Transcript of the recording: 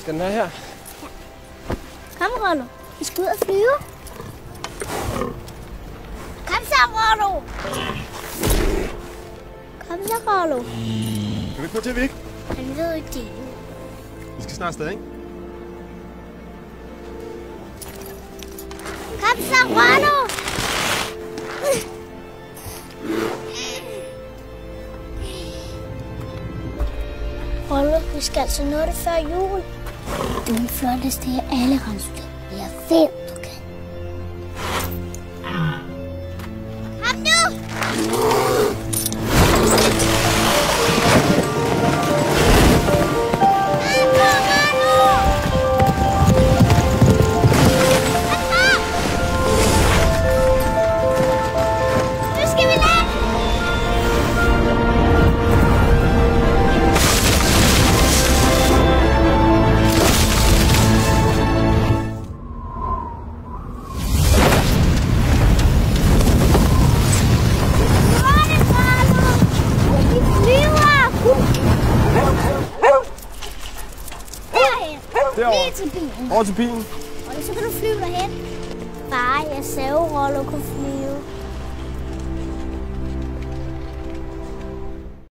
Skal den være her? Kom, Rollo. Vi skal ud og flyve. Kom så, Rollo. Kom så, Rollo. Kan vi ikke få til, Vik? Han ved ikke det. Vi skal snart afsted, ikke? Kom så, Rollo. Rollo, vi skal altså nå det før jul. Du er den flotteste af alle, Rensdyr. Jeg ved, du kan. Kom nu! Derovre. Lige til bilen. Over til bilen. Og så kan du flyve derhen. Far, jeg sagde, Rollo kunne flyve.